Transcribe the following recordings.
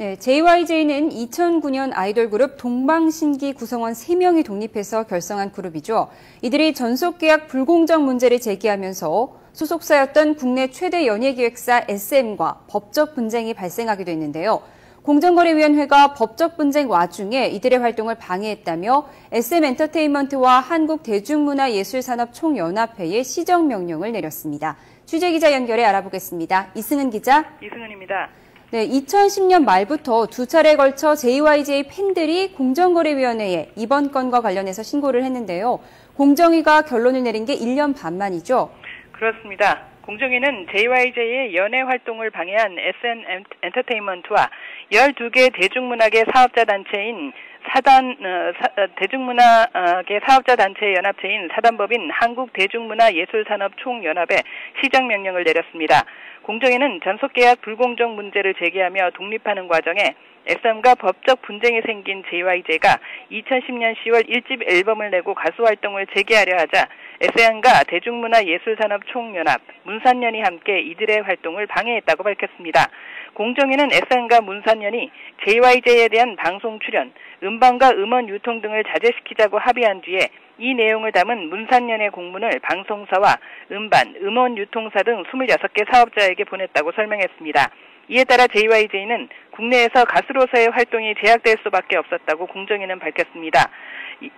네, JYJ는 2009년 아이돌 그룹 동방신기 구성원 3명이 독립해서 결성한 그룹이죠. 이들이 전속계약 불공정 문제를 제기하면서 소속사였던 국내 최대 연예기획사 SM과 법적 분쟁이 발생하기도 했는데요. 공정거래위원회가 법적 분쟁 와중에 이들의 활동을 방해했다며 SM엔터테인먼트와 한국대중문화예술산업총연합회에 시정명령을 내렸습니다. 취재기자 연결해 알아보겠습니다. 이승은 기자. 이승은입니다. 네, 2010년 말부터 두 차례 걸쳐 JYJ 팬들이 공정거래위원회에 이번 건과 관련해서 신고를 했는데요. 공정위가 결론을 내린 게 1년 반 만이죠. 그렇습니다. 공정위는 JYJ의 연예 활동을 방해한 SN 엔터테인먼트와 12개 대중문학의 사업자 단체인 사단 어, 사, 어, 대중문화계 사업자 단체 연합체인 사단법인 한국대중문화예술산업총연합에 시정 명령을 내렸습니다. 공정위는 전속계약 불공정 문제를 제기하며 독립하는 과정에 SM과 법적 분쟁이 생긴 JYJ가 2010년 10월 1집 앨범을 내고 가수 활동을 재개하려 하자 SM과 대중문화예술산업총연합, 문산연이 함께 이들의 활동을 방해했다고 밝혔습니다. 공정위는 SM과 문산연이 JYJ에 대한 방송 출연, 음반과 음원 유통 등을 자제시키자고 합의한 뒤에 이 내용을 담은 문산연의 공문을 방송사와 음반, 음원 유통사 등 26개 사업자에게 보냈다고 설명했습니다. 이에 따라 JYJ는 국내에서 가수로서의 활동이 제약될 수밖에 없었다고 공정위는 밝혔습니다.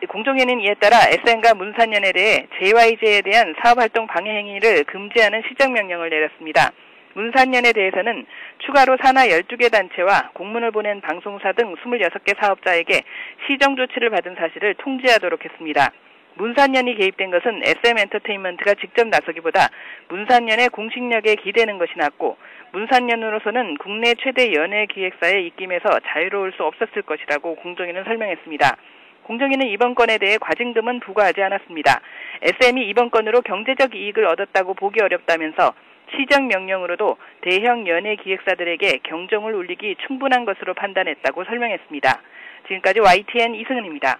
공정위는 이에 따라 SN과 문산연에 대해 JYJ에 대한 사업활동 방해 행위를 금지하는 시정명령을 내렸습니다. 문산연에 대해서는 추가로 산하 12개 단체와 공문을 보낸 방송사 등 26개 사업자에게 시정 조치를 받은 사실을 통지하도록 했습니다. 문산연이 개입된 것은 SM 엔터테인먼트가 직접 나서기보다 문산연의 공식력에 기대는 것이 낫고 문산연으로서는 국내 최대 연예 기획사의 입김에서 자유로울 수 없었을 것이라고 공정위는 설명했습니다. 공정위는 이번 건에 대해 과징금은 부과하지 않았습니다. SM이 이번 건으로 경제적 이익을 얻었다고 보기 어렵다면서 시정 명령으로도 대형 연예 기획사들에게 경종을 울리기 충분한 것으로 판단했다고 설명했습니다. 지금까지 YTN 이승은입니다.